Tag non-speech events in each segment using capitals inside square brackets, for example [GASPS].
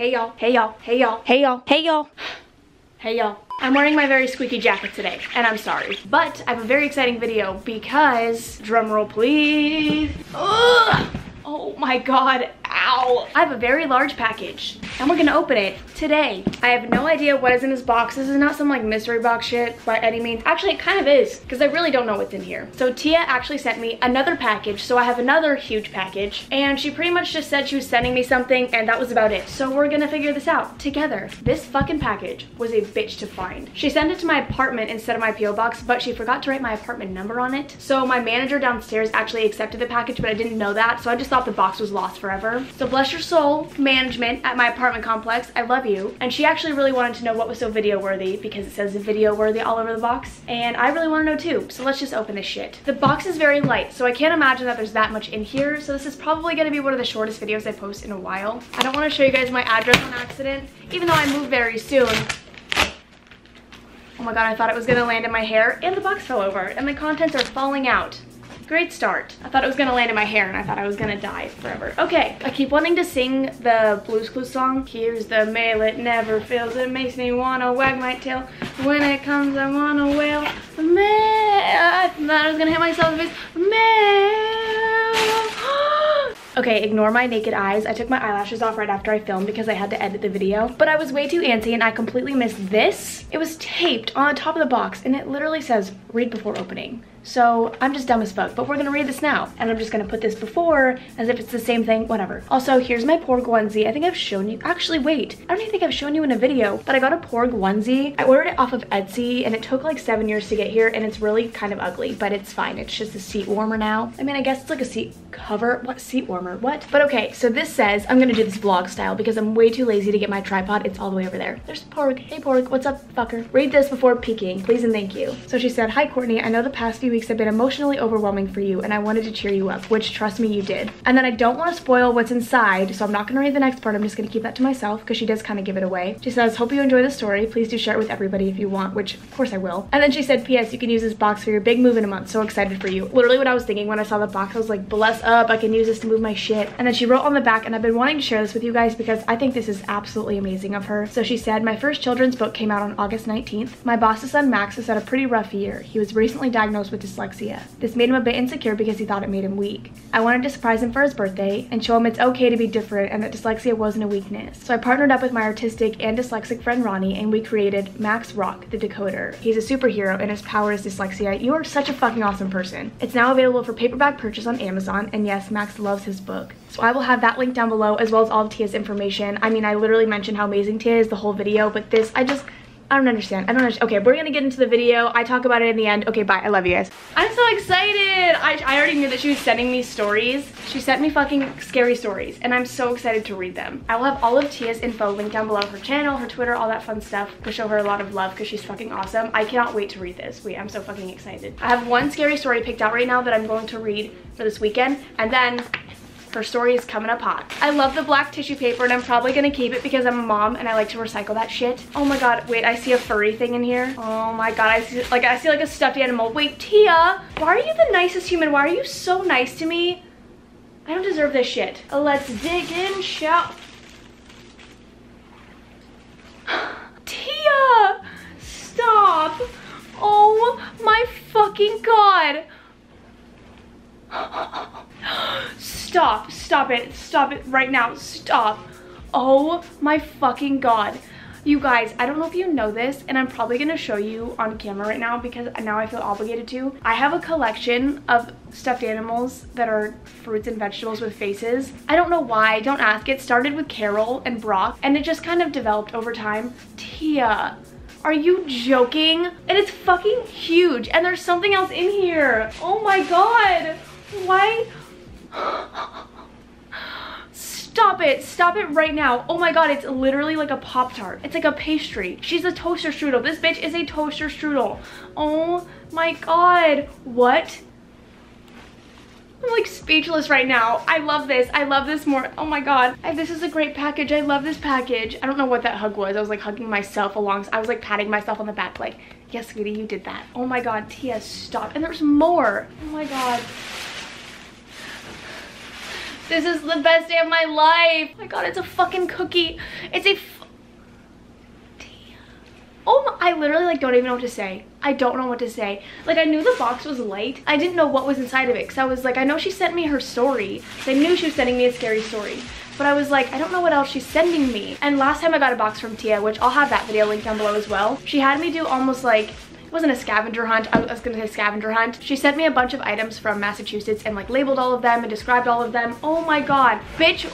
Hey y'all, hey y'all, hey y'all, hey y'all, hey y'all. Hey y'all. I'm wearing my very squeaky jacket today, and I'm sorry. But I have a very exciting video because, drumroll please. Ugh! Oh my god, ow. I have a very large package, and we're gonna open it today. I have no idea what is in this box. This is not some like mystery box shit by any means. Actually, it kind of is, because I really don't know what's in here. So Tia actually sent me another package, so I have another huge package, and she pretty much just said she was sending me something, and that was about it. So we're gonna figure this out together. This fucking package was a bitch to find. She sent it to my apartment instead of my P.O. box, but she forgot to write my apartment number on it. So my manager downstairs actually accepted the package, but I didn't know that, so I just thought the box was lost forever. So bless your soul, management at my apartment complex. I love you. And she actually really wanted to know what was so video worthy because it says video worthy all over the box. And I really want to know too. So let's just open this shit. The box is very light, so I can't imagine that there's that much in here. So this is probably going to be one of the shortest videos I post in a while. I don't want to show you guys my address on accident, even though I move very soon. Oh my god, I thought it was gonna land in my hair and the box fell over and the contents are falling out. Great start. I thought it was gonna land in my hair and I thought I was gonna die forever. Okay, I keep wanting to sing the Blues Clues song. Here's the mail, it never fails. It makes me wanna wag my tail. When it comes, I wanna wail. Mail. I thought I was gonna hit myself in the face. Mail. [GASPS] Okay, ignore my naked eyes. I took my eyelashes off right after I filmed because I had to edit the video. But I was way too antsy and I completely missed this. It was taped on the top of the box and it literally says, read before opening. So I'm just dumb as fuck, but we're gonna read this now. And I'm just gonna put this before as if it's the same thing, whatever. Also, here's my Porg onesie. I think I've shown you, actually wait, I don't even think I've shown you in a video, but I got a Porg onesie. I ordered it off of Etsy and it took like seven years to get here and it's really kind of ugly, but it's fine. It's just a seat warmer now. I mean, I guess it's like a seat cover. What, seat warmer, what? But okay, so this says, I'm gonna do this vlog style because I'm way too lazy to get my tripod. It's all the way over there. There's Porg. Hey Porg, what's up, fucker? Read this before peeking, please and thank you. So she said, hi Courtney, I know the past few weeks have been emotionally overwhelming for you and I wanted to cheer you up, which trust me, you did. And then I don't want to spoil what's inside, so I'm not gonna read the next part. I'm just gonna keep that to myself because she does kind of give it away. She says, hope you enjoy the story. Please do share it with everybody if you want, which of course I will. And then she said, P.S. You can use this box for your big move in a month. So excited for you. Literally what I was thinking when I saw the box, I was like, bless up, I can use this to move my shit. And then she wrote on the back, and I've been wanting to share this with you guys because I think this is absolutely amazing of her. So she said, my first children's book came out on August 19th. My boss's son Max has had a pretty rough year. He was recently diagnosed with dyslexia. This made him a bit insecure because he thought it made him weak. I wanted to surprise him for his birthday and show him it's okay to be different and that dyslexia wasn't a weakness. So I partnered up with my artistic and dyslexic friend Ronnie and we created Max Rock, the decoder. He's a superhero and his power is dyslexia. You are such a fucking awesome person. It's now available for paperback purchase on Amazon and yes, Max loves his book. So I will have that link down below as well as all of Tia's information. I mean, I literally mentioned how amazing Tia is the whole video, but this, I just, I don't understand. I don't understand. Okay, we're gonna get into the video. I talk about it in the end. Okay, bye. I love you guys. I'm so excited. I, I already knew that she was sending me stories. She sent me fucking scary stories, and I'm so excited to read them. I will have all of Tia's info linked down below. Her channel, her Twitter, all that fun stuff. We'll show her a lot of love because she's fucking awesome. I cannot wait to read this. Wait, I'm so fucking excited. I have one scary story picked out right now that I'm going to read for this weekend, and then her story is coming up hot. I love the black tissue paper and I'm probably gonna keep it because I'm a mom and I like to recycle that shit. Oh my god, wait, I see a furry thing in here. Oh my god, I see like I see like a stuffed animal. Wait, Tia, why are you the nicest human? Why are you so nice to me? I don't deserve this shit. Let's dig in, shall [SIGHS] Tia! Stop! Oh my fucking god! Stop, stop it, stop it right now, stop. Oh my fucking god. You guys, I don't know if you know this, and I'm probably gonna show you on camera right now because now I feel obligated to. I have a collection of stuffed animals that are fruits and vegetables with faces. I don't know why, don't ask. It started with Carol and Brock, and it just kind of developed over time. Tia, are you joking? And it's fucking huge, and there's something else in here. Oh my god. Why? Stop it. Stop it right now. Oh my god, it's literally like a Pop-Tart. It's like a pastry. She's a toaster strudel. This bitch is a toaster strudel. Oh my god. What? I'm like speechless right now. I love this. I love this more. Oh my god. I, this is a great package. I love this package. I don't know what that hug was. I was like hugging myself along. I was like patting myself on the back like, yes, sweetie, you did that. Oh my god, Tia, stop. And there's more. Oh my god. This is the best day of my life. Oh my God, it's a fucking cookie. It's a Oh, my, I literally like don't even know what to say. I don't know what to say. Like I knew the box was light. I didn't know what was inside of it because I was like, I know she sent me her story. I knew she was sending me a scary story. But I was like, I don't know what else she's sending me. And last time I got a box from Tia, which I'll have that video linked down below as well, she had me do almost like it wasn't a scavenger hunt i was gonna say scavenger hunt. She sent me a bunch of items from massachusetts and like labeled all of them and described all of them. Oh my god. Bitch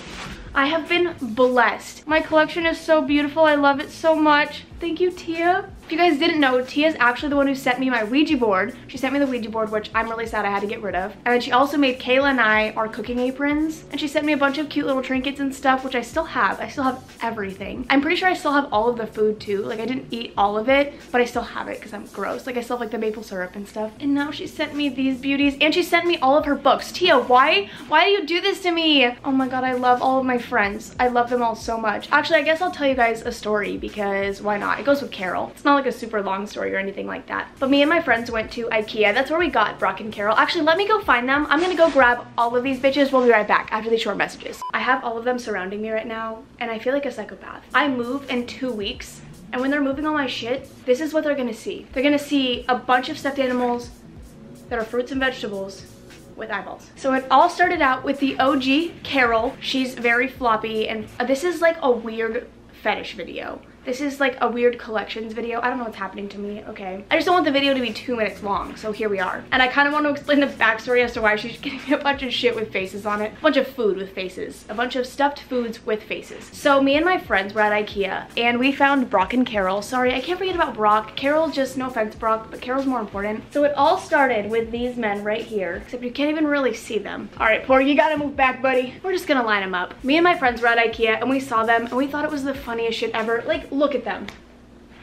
i have been blessed. My collection is so beautiful. I love it so much thank you tia if you guys didn't know, Tia is actually the one who sent me my Ouija board. She sent me the Ouija board, which I'm really sad I had to get rid of. And then she also made Kayla and I our cooking aprons. And she sent me a bunch of cute little trinkets and stuff, which I still have. I still have everything. I'm pretty sure I still have all of the food too. Like I didn't eat all of it, but I still have it because I'm gross. Like I still have like the maple syrup and stuff. And now she sent me these beauties and she sent me all of her books. Tia, why? Why do you do this to me? Oh my God, I love all of my friends. I love them all so much. Actually, I guess I'll tell you guys a story because why not? It goes with Carol. It's not like a super long story or anything like that. But me and my friends went to Ikea. That's where we got Brock and Carol. Actually, let me go find them. I'm gonna go grab all of these bitches. We'll be right back after these short messages. I have all of them surrounding me right now and I feel like a psychopath. I move in two weeks and when they're moving all my shit, this is what they're gonna see. They're gonna see a bunch of stuffed animals that are fruits and vegetables with eyeballs. So it all started out with the OG Carol. She's very floppy and this is like a weird fetish video. This is like a weird collections video. I don't know what's happening to me, okay? I just don't want the video to be two minutes long, so here we are. And I kind of want to explain the backstory as to why she's [LAUGHS] getting me a bunch of shit with faces on it. A bunch of food with faces. A bunch of stuffed foods with faces. So me and my friends were at Ikea, and we found Brock and Carol. Sorry, I can't forget about Brock. Carol, just no offense, Brock, but Carol's more important. So it all started with these men right here, except you can't even really see them. All right, Porgy, you gotta move back, buddy. We're just gonna line them up. Me and my friends were at Ikea, and we saw them, and we thought it was the funniest shit ever. Like, look at them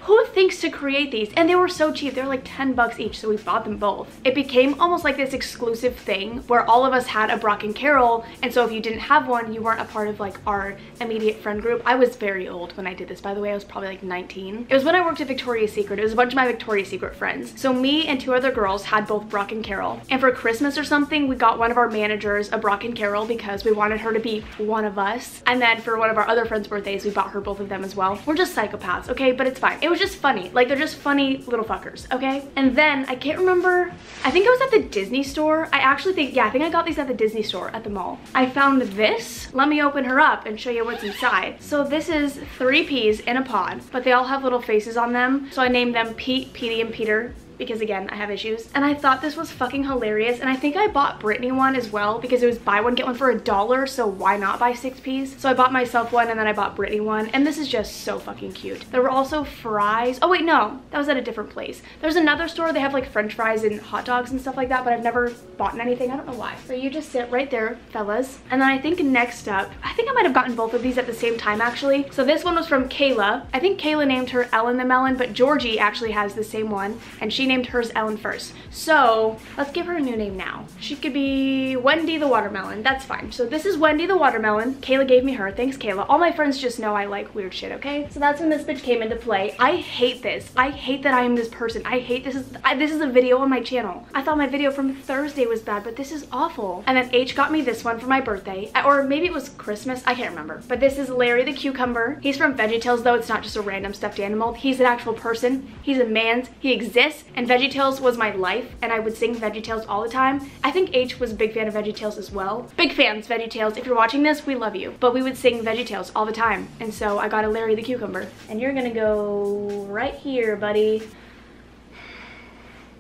who thinks to create these? And they were so cheap. They were like 10 bucks each, so we bought them both. It became almost like this exclusive thing where all of us had a Brock and Carol, and so if you didn't have one, you weren't a part of like our immediate friend group. I was very old when I did this, by the way. I was probably like 19. It was when I worked at Victoria's Secret. It was a bunch of my Victoria's Secret friends. So me and two other girls had both Brock and Carol. And for Christmas or something, we got one of our managers a Brock and Carol because we wanted her to be one of us. And then for one of our other friends' birthdays, we bought her both of them as well. We're just psychopaths, okay? But it's fine. It was just funny. Like they're just funny little fuckers, okay? And then I can't remember, I think I was at the Disney store. I actually think, yeah, I think I got these at the Disney store at the mall. I found this. Let me open her up and show you what's inside. So this is three peas in a pod, but they all have little faces on them. So I named them Pete, Petey, and Peter because again, I have issues. And I thought this was fucking hilarious. And I think I bought Brittany one as well because it was buy one, get one for a dollar. So why not buy six piece? So I bought myself one and then I bought Brittany one. And this is just so fucking cute. There were also fries. Oh wait, no, that was at a different place. There's another store, they have like french fries and hot dogs and stuff like that, but I've never bought anything. I don't know why. So you just sit right there, fellas. And then I think next up, I think I might have gotten both of these at the same time actually. So this one was from Kayla. I think Kayla named her Ellen the Melon, but Georgie actually has the same one. And she named hers Ellen first. So let's give her a new name now. She could be Wendy the Watermelon. That's fine. So this is Wendy the Watermelon. Kayla gave me her. Thanks, Kayla. All my friends just know I like weird shit, okay? So that's when this bitch came into play. I hate this. I hate that I am this person. I hate this is I, this is a video on my channel. I thought my video from Thursday was bad, but this is awful. And then H got me this one for my birthday. Uh, or maybe it was Christmas. I can't remember. But this is Larry the Cucumber. He's from VeggieTales though. It's not just a random stuffed animal. He's an actual person. He's a man. He exists. And VeggieTales was my life and I would sing VeggieTales all the time. I think H was a big fan of VeggieTales as well. Big fans, VeggieTales. If you're watching this, we love you. But we would sing VeggieTales all the time. And so I got a Larry the Cucumber. And you're gonna go right here, buddy.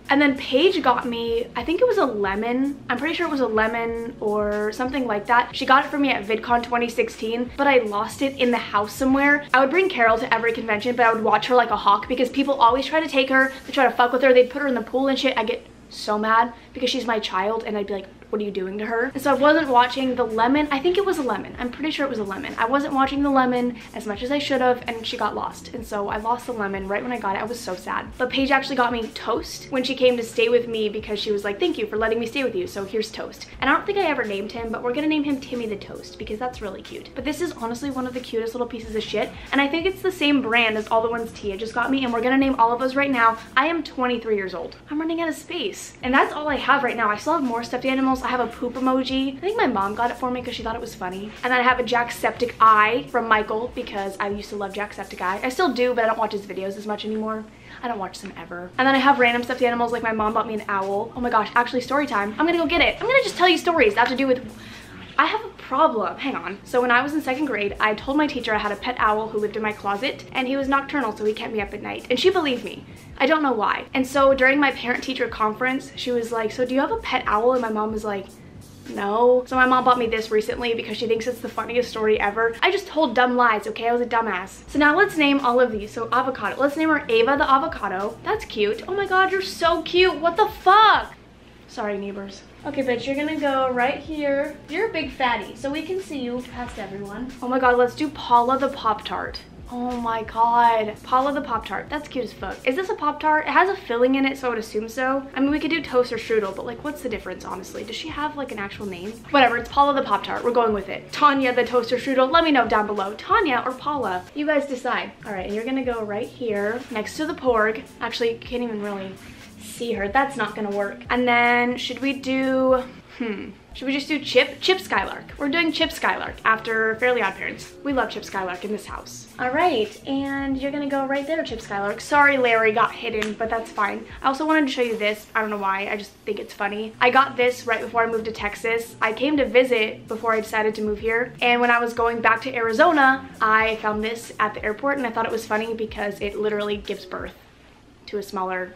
And then Paige got me, I think it was a lemon. I'm pretty sure it was a lemon or something like that. She got it for me at VidCon 2016, but I lost it in the house somewhere. I would bring Carol to every convention, but I would watch her like a hawk because people always try to take her, they try to fuck with her, They'd put her in the pool and shit. I get so mad because she's my child and I'd be like, what are you doing to her? And so I wasn't watching the lemon. I think it was a lemon. I'm pretty sure it was a lemon. I wasn't watching the lemon as much as I should have and she got lost. And so I lost the lemon right when I got it. I was so sad. But Paige actually got me toast when she came to stay with me because she was like, thank you for letting me stay with you. So here's toast. And I don't think I ever named him, but we're gonna name him Timmy the Toast because that's really cute. But this is honestly one of the cutest little pieces of shit. And I think it's the same brand as all the ones Tia just got me. And we're gonna name all of those right now. I am 23 years old. I'm running out of space. And that's all I have right now. I still have more stuffed animals. I have a poop emoji. I think my mom got it for me because she thought it was funny. And then I have a Jacksepticeye eye from Michael because I used to love Jacksepticeye. I still do, but I don't watch his videos as much anymore. I don't watch them ever. And then I have random stuffed animals like my mom bought me an owl. Oh my gosh, actually story time. I'm gonna go get it. I'm gonna just tell you stories that have to do with I have a problem. Hang on. So when I was in second grade, I told my teacher I had a pet owl who lived in my closet and he was nocturnal, so he kept me up at night. And she believed me. I don't know why. And so during my parent teacher conference, she was like, so do you have a pet owl? And my mom was like, no. So my mom bought me this recently because she thinks it's the funniest story ever. I just told dumb lies, okay? I was a dumbass. So now let's name all of these. So avocado. Let's name her Ava the avocado. That's cute. Oh my god, you're so cute. What the fuck? Sorry, neighbors. Okay, bitch, you're gonna go right here. You're a big fatty, so we can see you past everyone. Oh my god, let's do Paula the Pop-Tart. Oh my god. Paula the Pop-Tart. That's cute as fuck. Is this a Pop-Tart? It has a filling in it, so I would assume so. I mean, we could do toast or strudel, but like, what's the difference, honestly? Does she have like an actual name? Whatever, it's Paula the Pop-Tart. We're going with it. Tanya the toaster strudel. Let me know down below. Tanya or Paula? You guys decide. All right, and you're gonna go right here next to the porg. Actually, can't even really see her. That's not gonna work. And then should we do, hmm, should we just do Chip? Chip Skylark. We're doing Chip Skylark after Fairly Odd Parents. We love Chip Skylark in this house. All right, and you're gonna go right there, Chip Skylark. Sorry, Larry got hidden, but that's fine. I also wanted to show you this. I don't know why, I just think it's funny. I got this right before I moved to Texas. I came to visit before I decided to move here. And when I was going back to Arizona, I found this at the airport and I thought it was funny because it literally gives birth to a smaller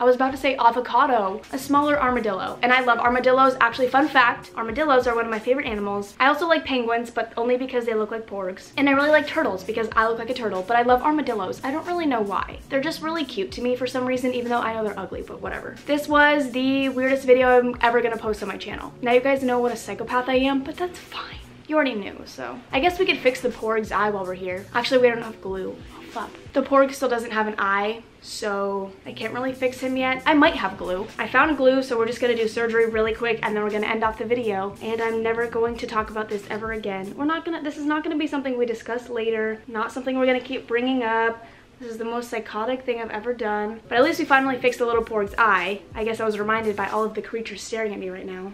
I was about to say avocado, a smaller armadillo. And I love armadillos. Actually, fun fact, armadillos are one of my favorite animals. I also like penguins, but only because they look like porgs. And I really like turtles because I look like a turtle, but I love armadillos. I don't really know why. They're just really cute to me for some reason, even though I know they're ugly, but whatever. This was the weirdest video I'm ever gonna post on my channel. Now you guys know what a psychopath I am, but that's fine. You already knew, so. I guess we could fix the porg's eye while we're here. Actually, we don't have glue. Oh, fuck. The porg still doesn't have an eye, so I can't really fix him yet. I might have glue. I found glue, so we're just gonna do surgery really quick and then we're gonna end off the video. And I'm never going to talk about this ever again. We're not gonna, this is not gonna be something we discuss later, not something we're gonna keep bringing up. This is the most psychotic thing I've ever done. But at least we finally fixed the little porg's eye. I guess I was reminded by all of the creatures staring at me right now.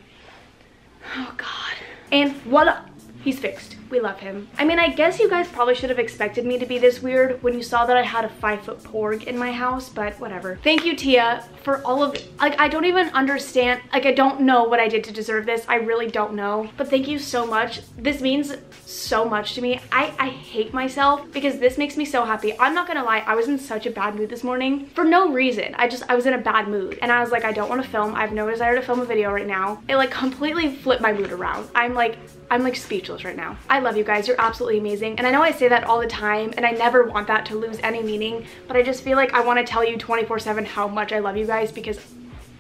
Oh God. And voila, he's fixed. We love him. I mean, I guess you guys probably should have expected me to be this weird when you saw that I had a five foot porg in my house, but whatever. Thank you, Tia, for all of, like, I don't even understand, like, I don't know what I did to deserve this. I really don't know, but thank you so much. This means so much to me. I, I hate myself because this makes me so happy. I'm not gonna lie, I was in such a bad mood this morning for no reason. I just, I was in a bad mood and I was like, I don't want to film. I have no desire to film a video right now. It like completely flipped my mood around. I'm like, I'm like speechless right now. I love you guys. You're absolutely amazing. And I know I say that all the time and I never want that to lose any meaning, but I just feel like I want to tell you 24 7 how much I love you guys because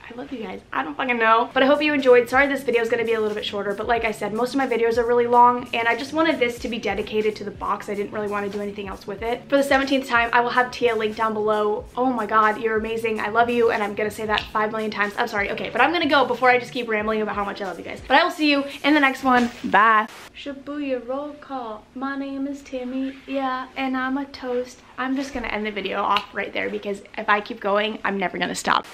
I love you guys. I don't fucking know. But I hope you enjoyed. Sorry this video is going to be a little bit shorter, but like I said, most of my videos are really long and I just wanted this to be dedicated to the box. I didn't really want to do anything else with it. For the 17th time, I will have Tia linked down below. Oh my god, you're amazing. I love you and I'm going to say that 5 million times. I'm sorry. Okay, but I'm going to go before I just keep rambling about how much I love you guys. But I will see you in the next one. Bye. Shibuya roll call. My name is Timmy. Yeah, and I'm a toast. I'm just going to end the video off right there because if I keep going, I'm never going to stop.